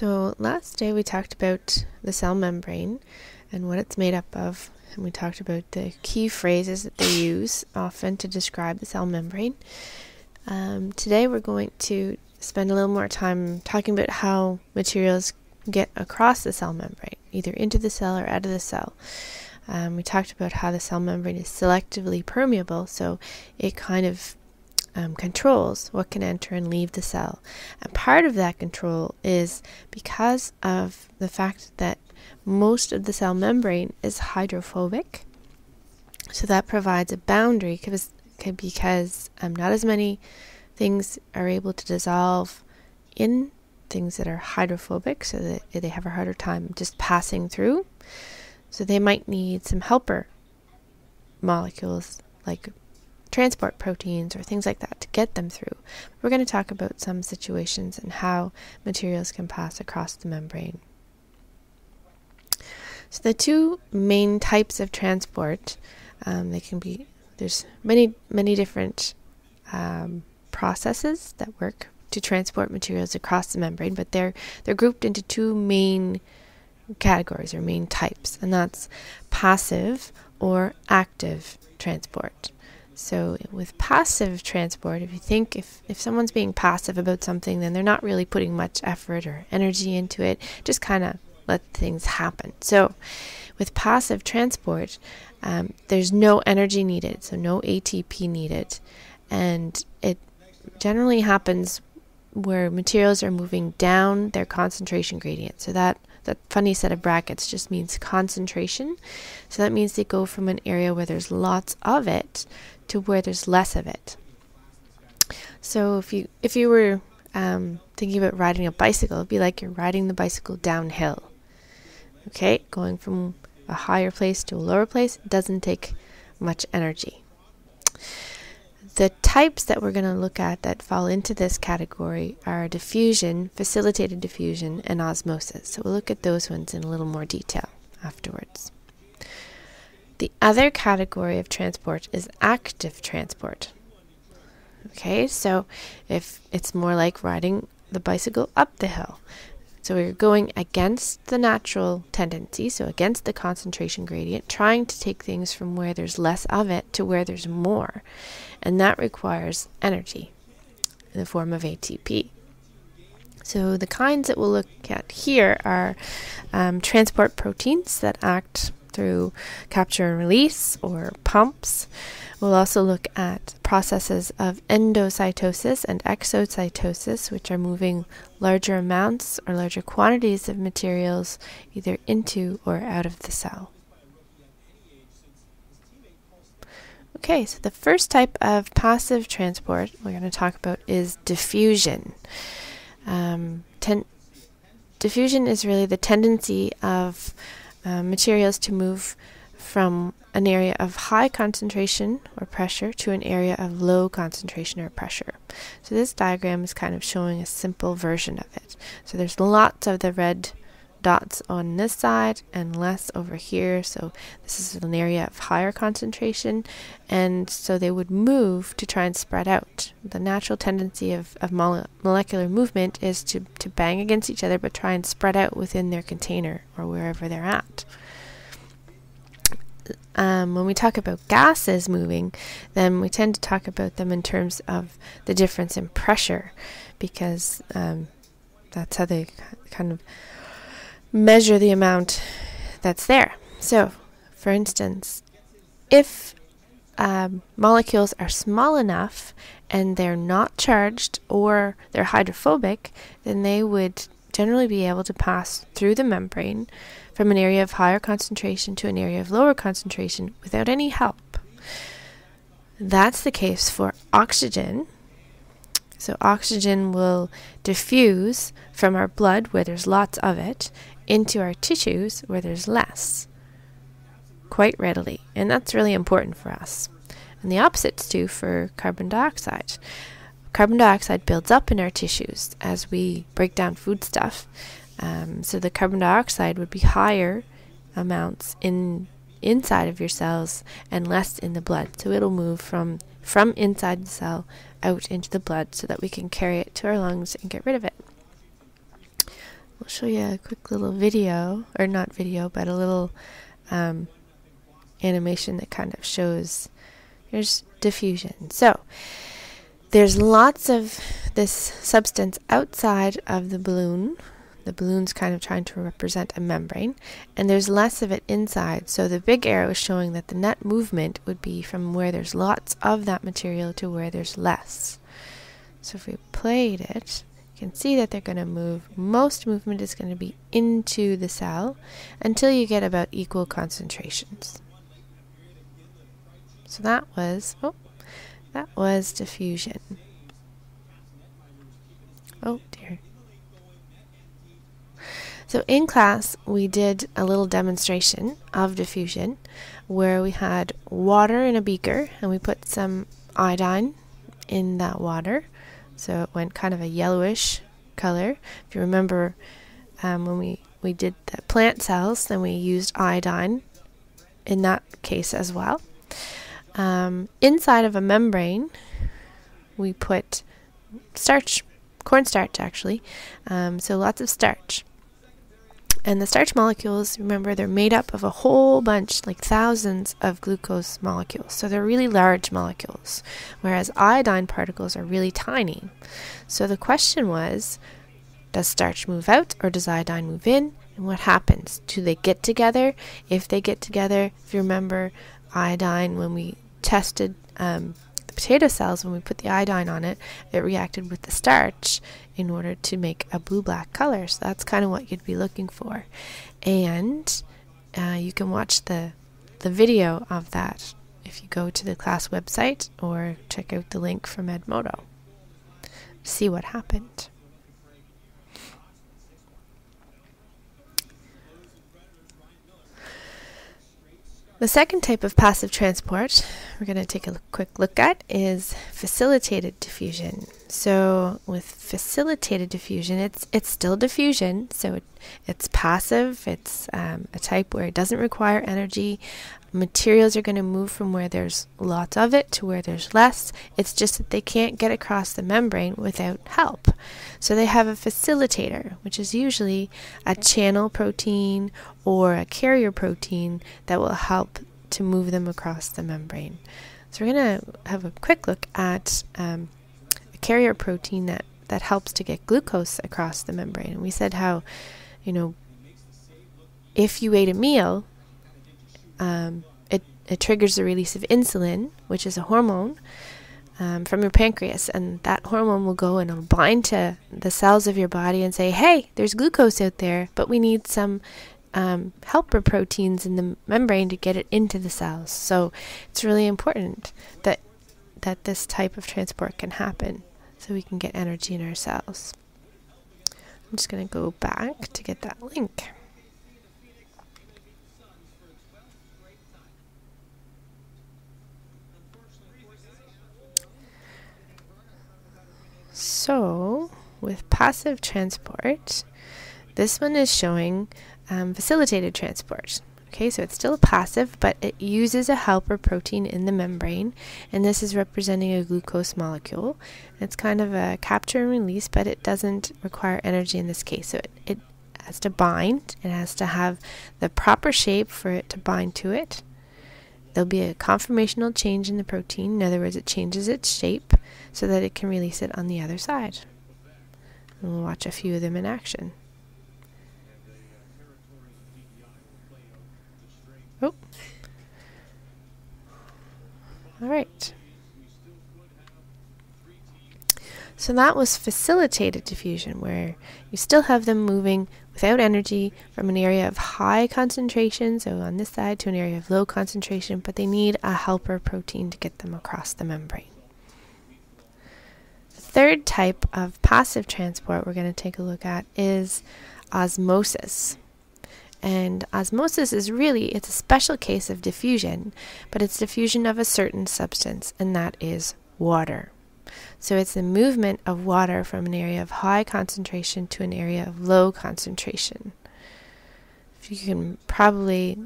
So, last day we talked about the cell membrane and what it's made up of, and we talked about the key phrases that they use often to describe the cell membrane. Um, today we're going to spend a little more time talking about how materials get across the cell membrane, either into the cell or out of the cell. Um, we talked about how the cell membrane is selectively permeable, so it kind of um, controls what can enter and leave the cell. And part of that control is because of the fact that most of the cell membrane is hydrophobic. So that provides a boundary because, because um, not as many things are able to dissolve in things that are hydrophobic, so that they have a harder time just passing through. So they might need some helper molecules like transport proteins or things like that to get them through. We're going to talk about some situations and how materials can pass across the membrane. So the two main types of transport, um, they can be there's many many different um, processes that work to transport materials across the membrane, but they're they're grouped into two main categories or main types, and that's passive or active transport. So with passive transport, if you think if, if someone's being passive about something, then they're not really putting much effort or energy into it, just kind of let things happen. So with passive transport, um, there's no energy needed, so no ATP needed, and it generally happens where materials are moving down their concentration gradient. So that that funny set of brackets just means concentration. So that means they go from an area where there's lots of it to where there's less of it. So if you if you were um, thinking about riding a bicycle, it'd be like you're riding the bicycle downhill. Okay, going from a higher place to a lower place doesn't take much energy. The types that we're going to look at that fall into this category are diffusion, facilitated diffusion, and osmosis. So we'll look at those ones in a little more detail afterwards. The other category of transport is active transport. Okay, so if it's more like riding the bicycle up the hill. So we're going against the natural tendency, so against the concentration gradient, trying to take things from where there's less of it to where there's more. And that requires energy in the form of ATP. So the kinds that we'll look at here are um, transport proteins that act through capture and release or pumps. We'll also look at processes of endocytosis and exocytosis, which are moving larger amounts or larger quantities of materials either into or out of the cell. Okay, so the first type of passive transport we're going to talk about is diffusion. Um, diffusion is really the tendency of uh, materials to move from an area of high concentration or pressure to an area of low concentration or pressure. So this diagram is kind of showing a simple version of it. So there's lots of the red dots on this side and less over here. So this is an area of higher concentration. And so they would move to try and spread out. The natural tendency of, of mole- molecular movement is to, to bang against each other but try and spread out within their container or wherever they're at. Um, when we talk about gases moving, then we tend to talk about them in terms of the difference in pressure because um, that's how they kind of measure the amount that's there. So, for instance, if um, molecules are small enough and they're not charged or they're hydrophobic, then they would generally be able to pass through the membrane from an area of higher concentration to an area of lower concentration without any help. That's the case for oxygen. So, oxygen will diffuse from our blood, where there's lots of it, into our tissues where there's less quite readily. And that's really important for us. And the opposite's true for carbon dioxide. Carbon dioxide builds up in our tissues as we break down foodstuff. Um, so the carbon dioxide would be higher amounts in inside of your cells and less in the blood. So it'll move from from inside the cell out into the blood so that we can carry it to our lungs and get rid of it. We'll show you a quick little video, or not video, but a little um, animation that kind of shows here's diffusion. So there's lots of this substance outside of the balloon. The balloon's kind of trying to represent a membrane, and there's less of it inside. So the big arrow is showing that the net movement would be from where there's lots of that material to where there's less. So if we played it, can see that they're going to move. Most movement is going to be into the cell until you get about equal concentrations. So that was, oh, that was diffusion. Oh dear. So in class, we did a little demonstration of diffusion where we had water in a beaker and we put some iodine in that water. So it went kind of a yellowish color. If you remember um, when we, we did the plant cells, then we used iodine in that case as well. Um, inside of a membrane, we put starch, cornstarch actually, um, so lots of starch. And the starch molecules, remember, they're made up of a whole bunch, like thousands of glucose molecules. So they're really large molecules, whereas iodine particles are really tiny. So the question was does starch move out or does iodine move in? And what happens? Do they get together? If they get together, if you remember, iodine, when we tested um, the potato cells, when we put the iodine on it, it reacted with the starch in order to make a blue black color. So that's kind of what you'd be looking for. And uh, you can watch the, the video of that if you go to the class website or check out the link from Edmodo. See what happened. The second type of passive transport we're going to take a quick look at is facilitated diffusion. So with facilitated diffusion, it's it's still diffusion, so it, it's passive. It's um, a type where it doesn't require energy. Materials are going to move from where there's lots of it to where there's less. It's just that they can't get across the membrane without help. So they have a facilitator, which is usually a channel protein or a carrier protein that will help to move them across the membrane. So we're going to have a quick look at um, a carrier protein that, that helps to get glucose across the membrane. And we said how, you know, if you ate a meal, um, it, it triggers the release of insulin, which is a hormone um, from your pancreas, and that hormone will go and bind to the cells of your body and say, "Hey, there's glucose out there, but we need some um, helper proteins in the membrane to get it into the cells." So it's really important that that this type of transport can happen, so we can get energy in our cells. I'm just going to go back to get that link. So, with passive transport, this one is showing um, facilitated transport. Okay, so it's still passive, but it uses a helper protein in the membrane, and this is representing a glucose molecule. It's kind of a capture and release, but it doesn't require energy in this case. So it, it has to bind, it has to have the proper shape for it to bind to it. There'll be a conformational change in the protein. In other words, it changes its shape so that it can release it on the other side. And we'll watch a few of them in action. Oh. All right. So that was facilitated diffusion, where you still have them moving without energy from an area of high concentration, so on this side, to an area of low concentration, but they need a helper protein to get them across the membrane. The third type of passive transport we're going to take a look at is osmosis. And osmosis is really, it's a special case of diffusion, but it's diffusion of a certain substance, and that is water. So it's the movement of water from an area of high concentration to an area of low concentration. If you can probably,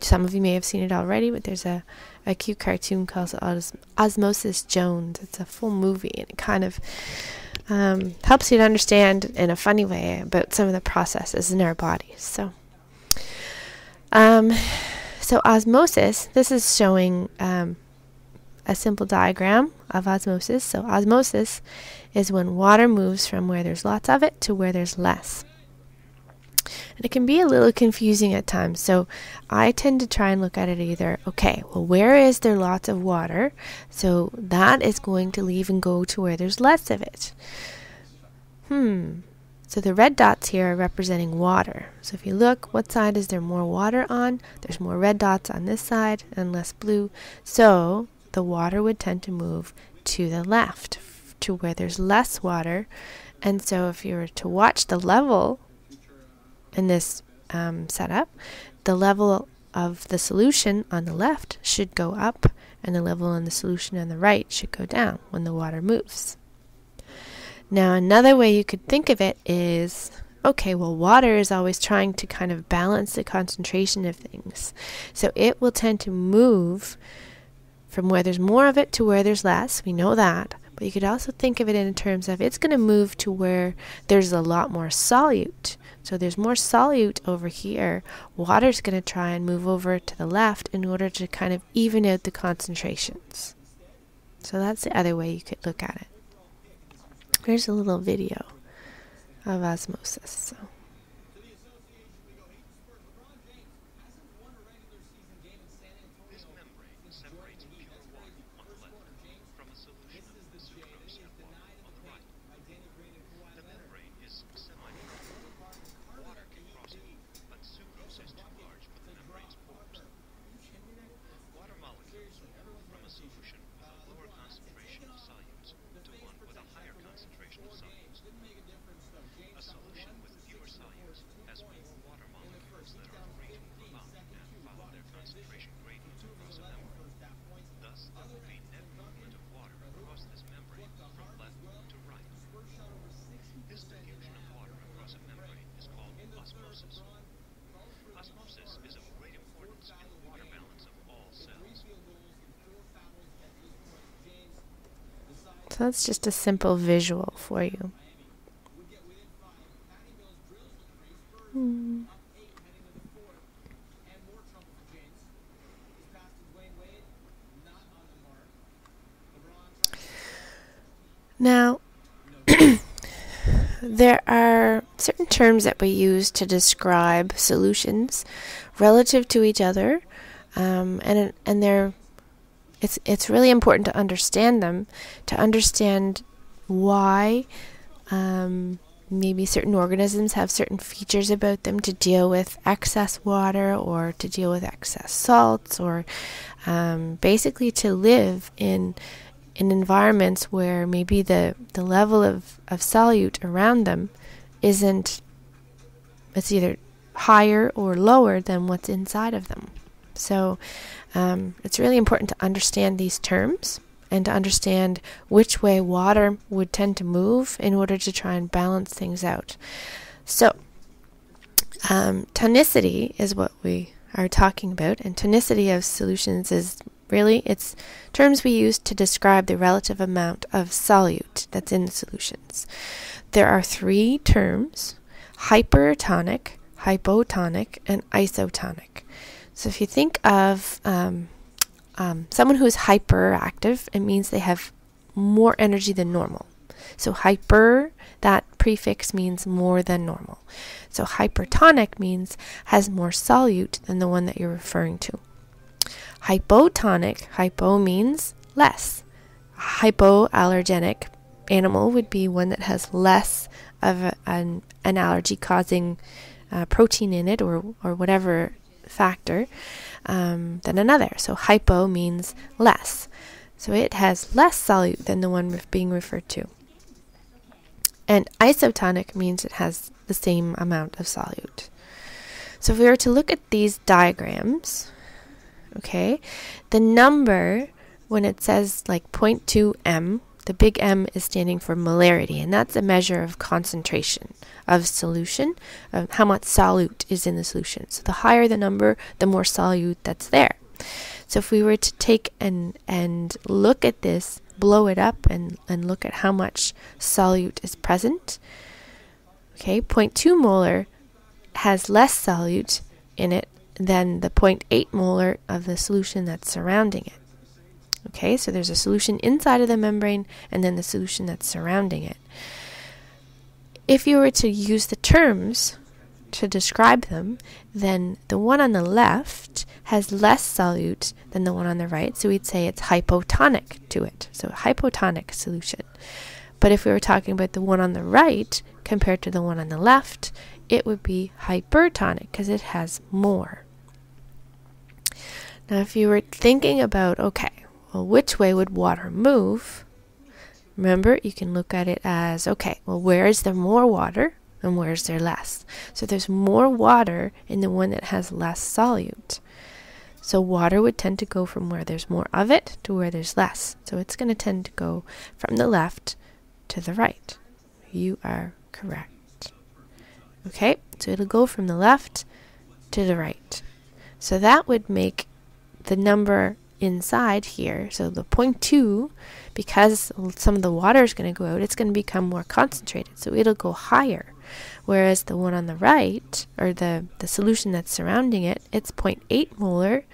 some of you may have seen it already, but there's a, a cute cartoon called Os- Osmosis Jones. It's a full movie and it kind of um, helps you to understand in a funny way about some of the processes in our bodies. So, um, so osmosis. This is showing um, a simple diagram of osmosis. So osmosis is when water moves from where there's lots of it to where there's less. And it can be a little confusing at times. So I tend to try and look at it either, okay, well, where is there lots of water? So that is going to leave and go to where there's less of it. Hmm. So the red dots here are representing water. So if you look, what side is there more water on? There's more red dots on this side and less blue. So the water would tend to move to the left, to where there's less water. And so if you were to watch the level in this um, setup, the level of the solution on the left should go up, and the level in the solution on the right should go down when the water moves. Now, another way you could think of it is okay, well, water is always trying to kind of balance the concentration of things. So it will tend to move from where there's more of it to where there's less. We know that. But you could also think of it in terms of it's going to move to where there's a lot more solute. So there's more solute over here. Water's going to try and move over to the left in order to kind of even out the concentrations. So that's the other way you could look at it. Here's a little video of osmosis. So. So that's just a simple visual for you. Hmm. Now, there are certain terms that we use to describe solutions relative to each other, um, and and they're it's it's really important to understand them, to understand why um, maybe certain organisms have certain features about them to deal with excess water or to deal with excess salts or um, basically to live in in environments where maybe the, the level of, of solute around them isn't it's either higher or lower than what's inside of them. So um, it's really important to understand these terms and to understand which way water would tend to move in order to try and balance things out. So, um, tonicity is what we are talking about, and tonicity of solutions is really it's terms we use to describe the relative amount of solute that's in the solutions. There are three terms: hypertonic, hypotonic, and isotonic. So if you think of um, um, someone who is hyperactive, it means they have more energy than normal. So hyper, that prefix means more than normal. So hypertonic means has more solute than the one that you're referring to. Hypotonic, hypo means less. Hypoallergenic animal would be one that has less of a, an, an allergy causing uh, protein in it or, or whatever factor um, than another. So hypo means less. So it has less solute than the one being referred to. And isotonic means it has the same amount of solute. So if we were to look at these diagrams, okay, the number when it says like 0.2 m the big M is standing for molarity, and that's a measure of concentration of solution, of how much solute is in the solution. So the higher the number, the more solute that's there. So if we were to take and and look at this, blow it up and, and look at how much solute is present. Okay, 0.2 molar has less solute in it than the 0.8 molar of the solution that's surrounding it. Okay, so there's a solution inside of the membrane and then the solution that's surrounding it. If you were to use the terms to describe them, then the one on the left has less solute than the one on the right, so we'd say it's hypotonic to it. So hypotonic solution. But if we were talking about the one on the right compared to the one on the left, it would be hypertonic because it has more. Now, if you were thinking about, okay, well, which way would water move? Remember, you can look at it as, okay, well, where is there more water and where is there less? So there's more water in the one that has less solute. So water would tend to go from where there's more of it to where there's less. So it's going to tend to go from the left to the right. You are correct. Okay, so it'll go from the left to the right. So that would make the number inside here, so the 0.2, because some of the water is going to go out, it's going to become more concentrated. So it'll go higher. Whereas the one on the right, or the, the solution that's surrounding it, it's 0.8 molar.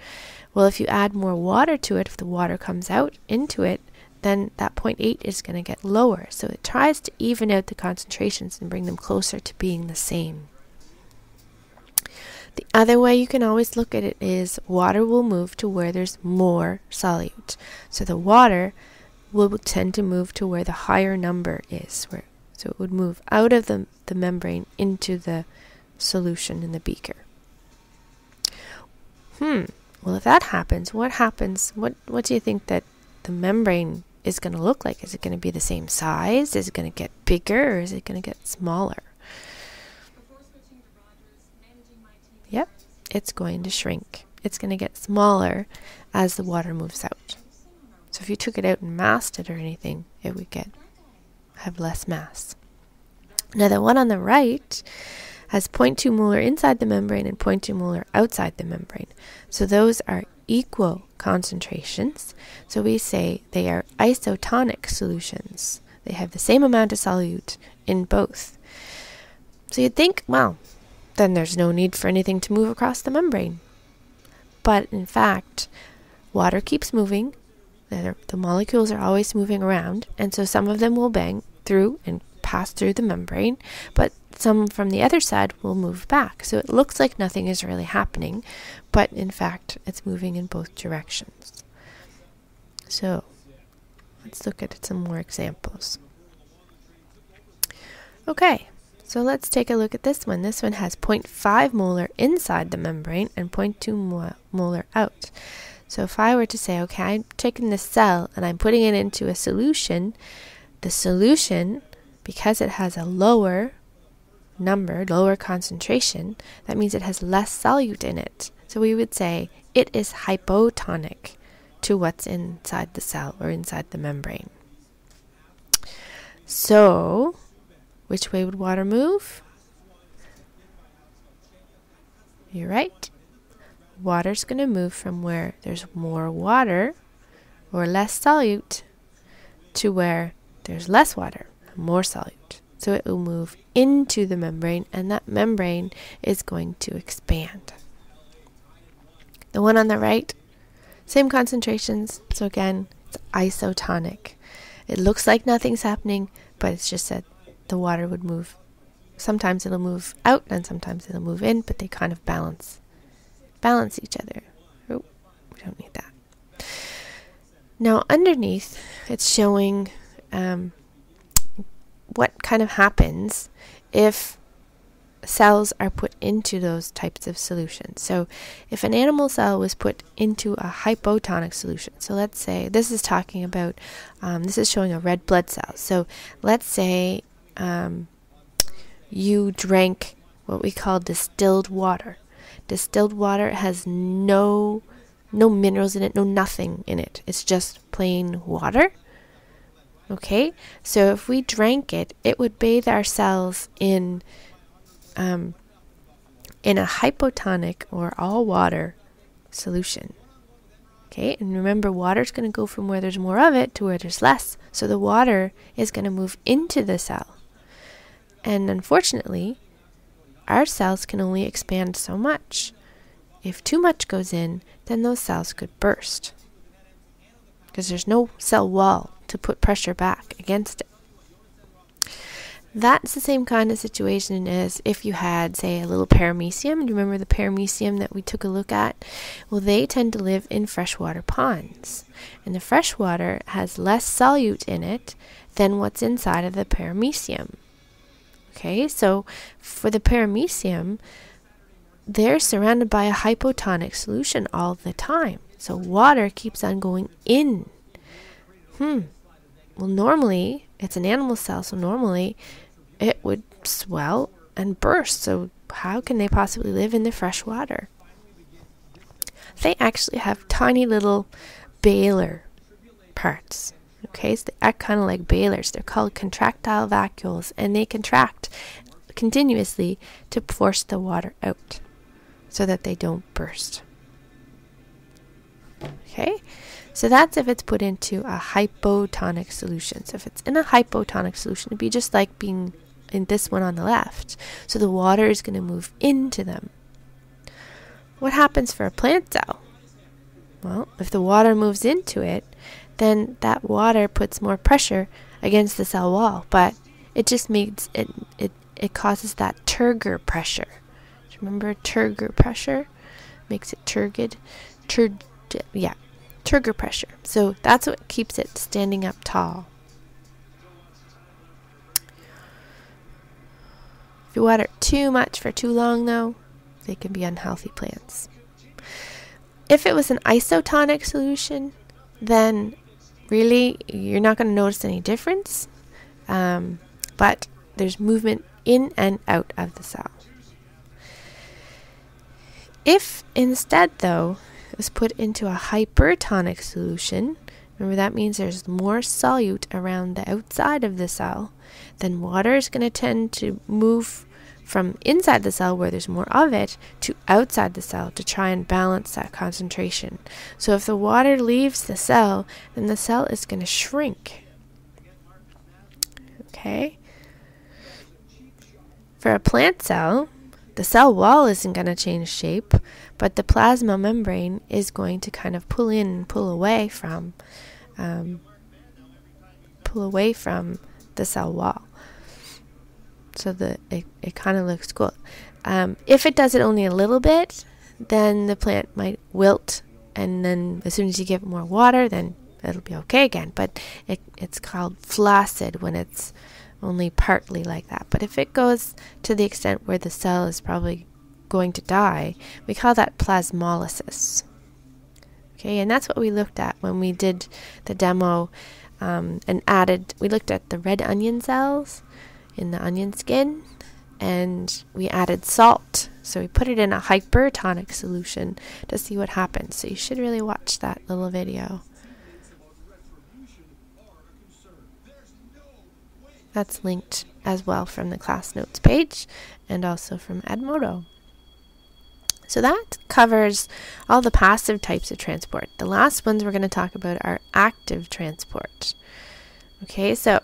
Well, if you add more water to it, if the water comes out into it, then that 0.8 is going to get lower. So it tries to even out the concentrations and bring them closer to being the same. The other way you can always look at it is water will move to where there's more solute. So the water will tend to move to where the higher number is. Where, so it would move out of the, the membrane into the solution in the beaker. Hmm. Well, if that happens, what happens? What What do you think that the membrane is going to look like? Is it going to be the same size? Is it going to get bigger or is it going to get smaller? It's going to shrink. It's going to get smaller as the water moves out. So if you took it out and massed it or anything, it would get have less mass. Now the one on the right has 0.2 molar inside the membrane and 0.2 molar outside the membrane. So those are equal concentrations. So we say they are isotonic solutions. They have the same amount of solute in both. So you'd think, well, then there's no need for anything to move across the membrane. But in fact, water keeps moving. The, molecules are always moving around, and so some of them will bang through and pass through the membrane, but some from the other side will move back. So it looks like nothing is really happening, but in fact, it's moving in both directions. So let's look at some more examples. Okay, so let's take a look at this one. This one has 0.5 molar inside the membrane and 0.2 molar out. So if I were to say, okay, I'm taking this cell and I'm putting it into a solution, the solution, because it has a lower number, lower concentration, that means it has less solute in it. So we would say it is hypotonic to what's inside the cell or inside the membrane. So which way would water move? You're right. Water's going to move from where there's more water or less solute to where there's less water, more solute. So it will move into the membrane, and that membrane is going to expand. The one on the right, same concentrations. So again, it's isotonic. It looks like nothing's happening, but it's just that the water would move. Sometimes it'll move out and sometimes it'll move in, but they kind of balance balance each other. Oh, we don't need that. Now underneath, it's showing um, what kind of happens if cells are put into those types of solutions. So, if an animal cell was put into a hypotonic solution, so let's say this is talking about, um, this is showing a red blood cell. So, let's say um, you drank what we call distilled water. Distilled water has no no minerals in it, no nothing in it. It's just plain water. Okay, so if we drank it, it would bathe our cells in um, in a hypotonic or all water solution. Okay, and remember, water is going to go from where there's more of it to where there's less. So the water is going to move into the cell. And unfortunately, our cells can only expand so much. If too much goes in, then those cells could burst because there's no cell wall to put pressure back against it. That's the same kind of situation as if you had, say, a little paramecium. Do you remember the paramecium that we took a look at? Well, they tend to live in freshwater ponds. And the freshwater has less solute in it than what's inside of the paramecium. Okay, so for the paramecium, they're surrounded by a hypotonic solution all the time. So water keeps on going in. Hmm. Well, normally it's an animal cell, so normally it would swell and burst. So, how can they possibly live in the fresh water? They actually have tiny little bailer parts. Okay, so they act kind of like bailers. They're called contractile vacuoles, and they contract continuously to force the water out so that they don't burst. Okay, so that's if it's put into a hypotonic solution. So if it's in a hypotonic solution, it'd be just like being in this one on the left. So the water is going to move into them. What happens for a plant cell? Well, if the water moves into it, then that water puts more pressure against the cell wall, but it just makes it it, it causes that turgor pressure. Remember turgor pressure? Makes it turgid. Tur yeah, turgor pressure. So that's what keeps it standing up tall. If you water too much for too long, though, they can be unhealthy plants. If it was an isotonic solution, then really you're not going to notice any difference, um, but there's movement in and out of the cell. If instead, though, it was put into a hypertonic solution, remember that means there's more solute around the outside of the cell, then water is going to tend to move from inside the cell where there's more of it to outside the cell to try and balance that concentration. So if the water leaves the cell, then the cell is going to shrink. Okay? For a plant cell, the cell wall isn't going to change shape, but the plasma membrane is going to kind of pull in and pull away from um, pull away from the cell wall. So that it, it kind of looks cool. Um, if it does it only a little bit, then the plant might wilt, and then as soon as you give it more water, then it'll be okay again. But it, it's called flaccid when it's only partly like that. But if it goes to the extent where the cell is probably going to die, we call that plasmolysis. Okay, and that's what we looked at when we did the demo um, and added, we looked at the red onion cells in the onion skin and we added salt. So we put it in a hypertonic solution to see what happens. So you should really watch that little video. That's linked as well from the class notes page and also from Edmodo. So that covers all the passive types of transport. The last ones we're going to talk about are active transport. Okay, so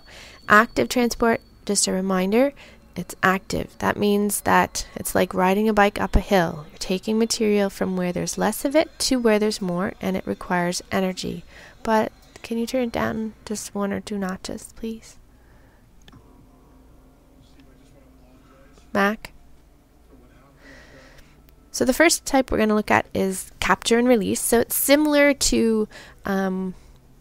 active transport, just a reminder, it's active. That means that it's like riding a bike up a hill. You're taking material from where there's less of it to where there's more, and it requires energy. But can you turn it down just one or two notches, please? Mac? So the first type we're going to look at is capture and release. So it's similar to um,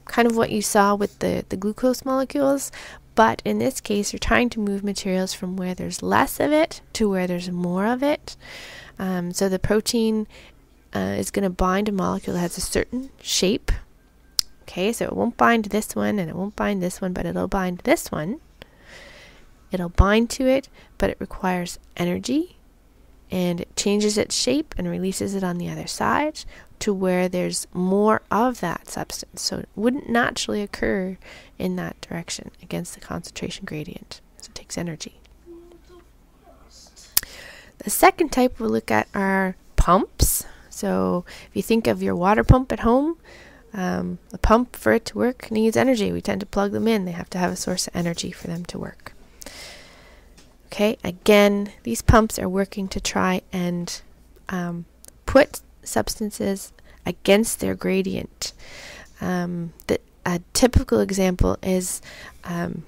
kind of what you saw with the, the glucose molecules, but in this case, you're trying to move materials from where there's less of it to where there's more of it. Um, so the protein uh, is going to bind a molecule that has a certain shape. Okay, so it won't bind this one and it won't bind this one, but it'll bind this one. It'll bind to it, but it requires energy and it changes its shape and releases it on the other side to where there's more of that substance. So it wouldn't naturally occur in that direction against the concentration gradient. So it takes energy. The second type we'll look at are pumps. So if you think of your water pump at home, um, the pump for it to work needs energy. We tend to plug them in. They have to have a source of energy for them to work. Okay, again, these pumps are working to try and um, put substances against their gradient. Um, the, a typical example is um,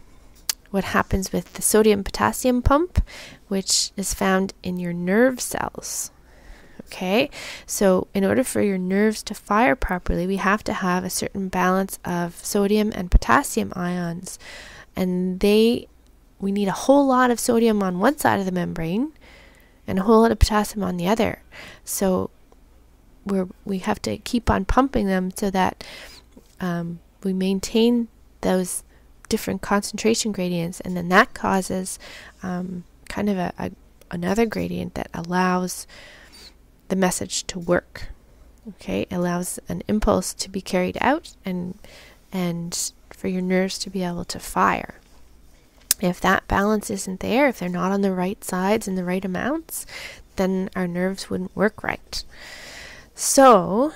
what happens with the sodium potassium pump, which is found in your nerve cells. Okay, so in order for your nerves to fire properly, we have to have a certain balance of sodium and potassium ions, and they we need a whole lot of sodium on one side of the membrane and a whole lot of potassium on the other. So we're we have to keep on pumping them so that um, we maintain those different concentration gradients, and then that causes um, kind of a, a another gradient that allows the message to work. Okay, allows an impulse to be carried out and and for your nerves to be able to fire. If that balance isn't there, if they're not on the right sides in the right amounts, then our nerves wouldn't work right. So,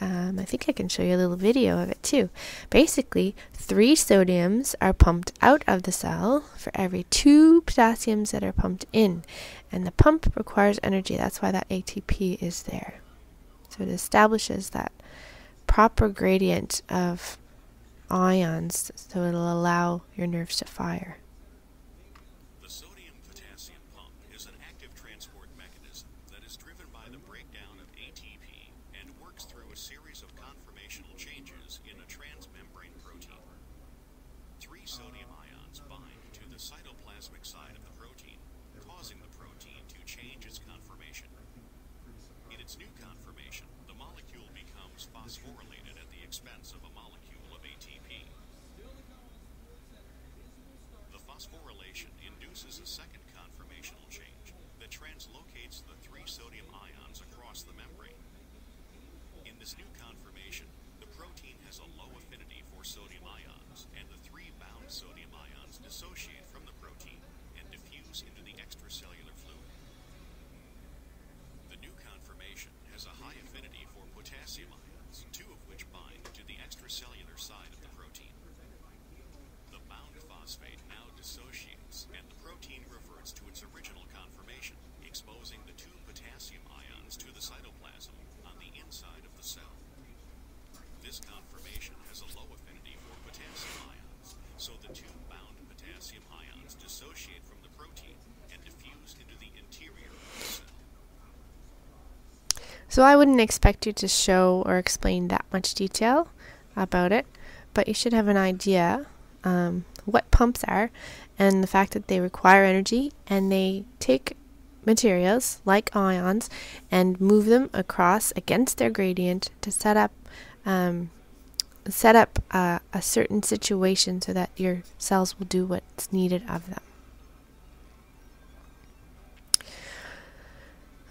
um, I think I can show you a little video of it too. Basically, three sodiums are pumped out of the cell for every two potassiums that are pumped in. And the pump requires energy. That's why that ATP is there. So it establishes that proper gradient of ions so it'll allow your nerves to fire. So I wouldn't expect you to show or explain that much detail about it, but you should have an idea um, what pumps are and the fact that they require energy and they take materials like ions and move them across against their gradient to set up um, set up a, a certain situation so that your cells will do what's needed of them.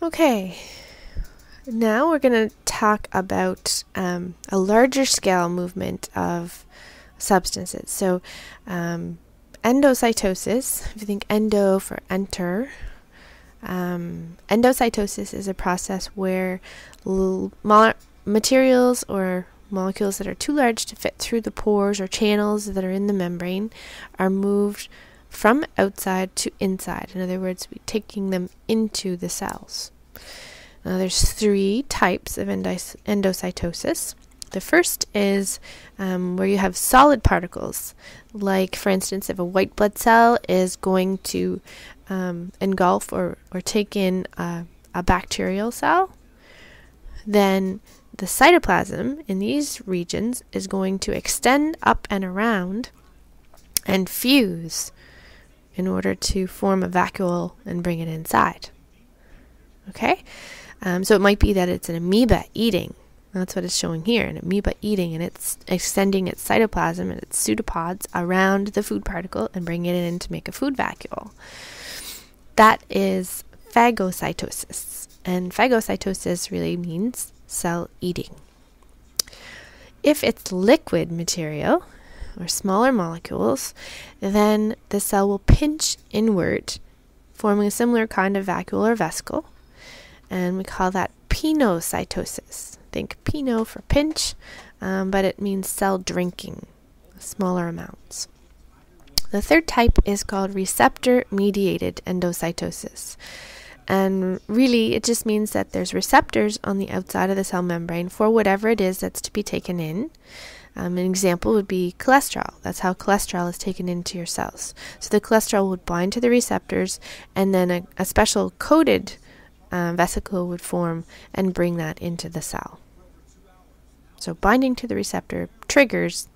Okay, now we're going to talk about um, a larger scale movement of substances. So, um, endocytosis, if you think endo for enter, um, endocytosis is a process where materials or molecules that are too large to fit through the pores or channels that are in the membrane are moved from outside to inside. In other words, we're taking them into the cells. Now, there's three types of endocytosis. The first is um, where you have solid particles, like, for instance, if a white blood cell is going to um, engulf or, or take in a, a bacterial cell, then the cytoplasm in these regions is going to extend up and around and fuse in order to form a vacuole and bring it inside. Okay? Um, so it might be that it's an amoeba eating. That's what it's showing here an amoeba eating, and it's extending its cytoplasm and its pseudopods around the food particle and bringing it in to make a food vacuole. That is phagocytosis, and phagocytosis really means cell eating. If it's liquid material or smaller molecules, then the cell will pinch inward, forming a similar kind of vacuole or vesicle and we call that pinocytosis. Think pino for pinch, um, but it means cell drinking, smaller amounts. The third type is called receptor mediated endocytosis. And really, it just means that there's receptors on the outside of the cell membrane for whatever it is that's to be taken in. Um, an example would be cholesterol. That's how cholesterol is taken into your cells. So the cholesterol would bind to the receptors, and then a, a special coated uh, vesicle would form and bring that into the cell. So binding to the receptor triggers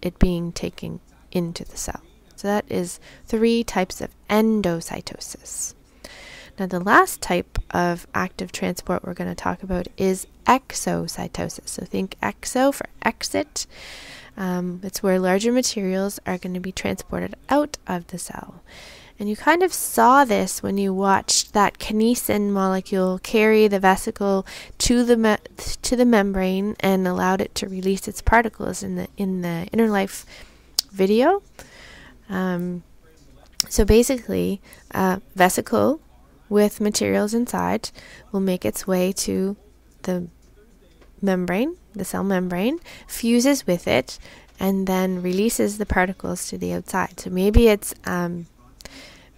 it being taken into the cell. So that is three types of endocytosis. Now, the last type of active transport we're going to talk about is exocytosis. So think exo for exit. Um, it's where larger materials are going to be transported out of the cell. And you kind of saw this when you watched that kinesin molecule carry the vesicle to the to the membrane and allowed it to release its particles in the in the inner life video. Um, so basically, uh, vesicle with materials inside will make its way to the membrane, the cell membrane, fuses with it, and then releases the particles to the outside. So maybe it's um,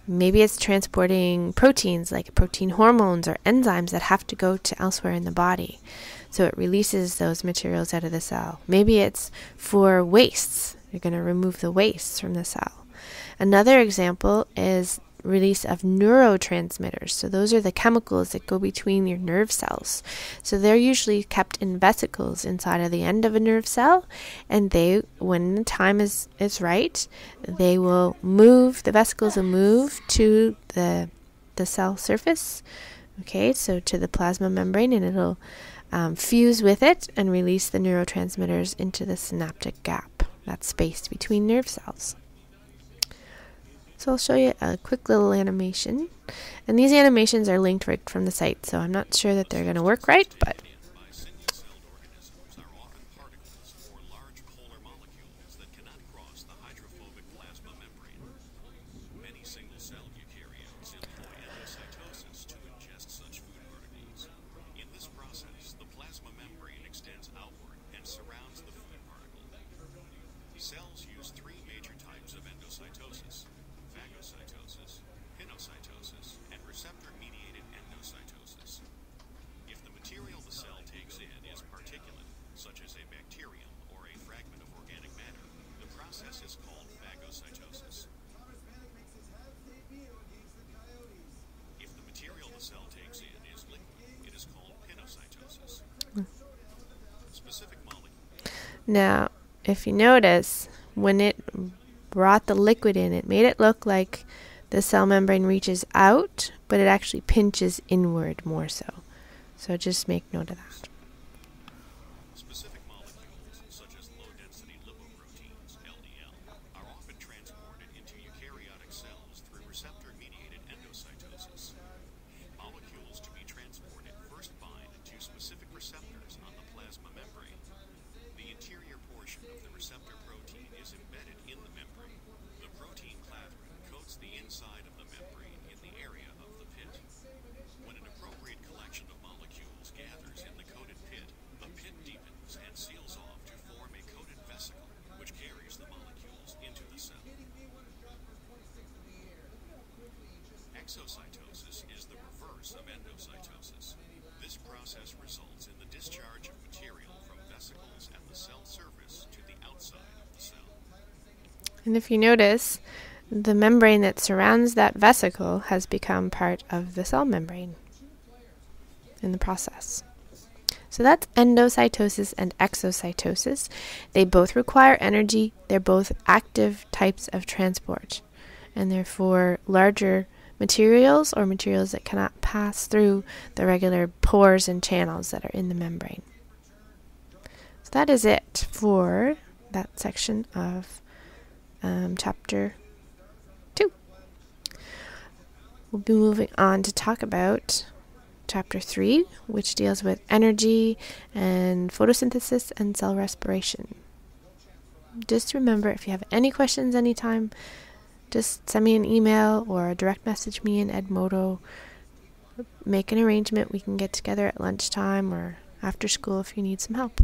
maybe it's transporting proteins like protein hormones or enzymes that have to go to elsewhere in the body. So it releases those materials out of the cell. Maybe it's for wastes. You're going to remove the wastes from the cell. Another example is release of neurotransmitters. So, those are the chemicals that go between your nerve cells. So, they're usually kept in vesicles inside of the end of a nerve cell, and they, when the time is, is right, they will move, the vesicles will move to the, the cell surface, okay, so to the plasma membrane, and it'll um, fuse with it and release the neurotransmitters into the synaptic gap, that space between nerve cells. So I'll show you a quick little animation. And these animations are linked right from the site, so I'm not sure that they're going to work right, but Now, if you notice, when it brought the liquid in, it made it look like the cell membrane reaches out, but it actually pinches inward more so. So just make note of that. And if you notice, the membrane that surrounds that vesicle has become part of the cell membrane in the process. So that's endocytosis and exocytosis. They both require energy, they're both active types of transport, and therefore larger materials or materials that cannot pass through the regular pores and channels that are in the membrane. So that is it for that section of um, chapter 2. We'll be moving on to talk about chapter 3, which deals with energy and photosynthesis and cell respiration. Just remember if you have any questions anytime, just send me an email or direct message me in Edmodo make an arrangement. We can get together at lunchtime or after school if you need some help.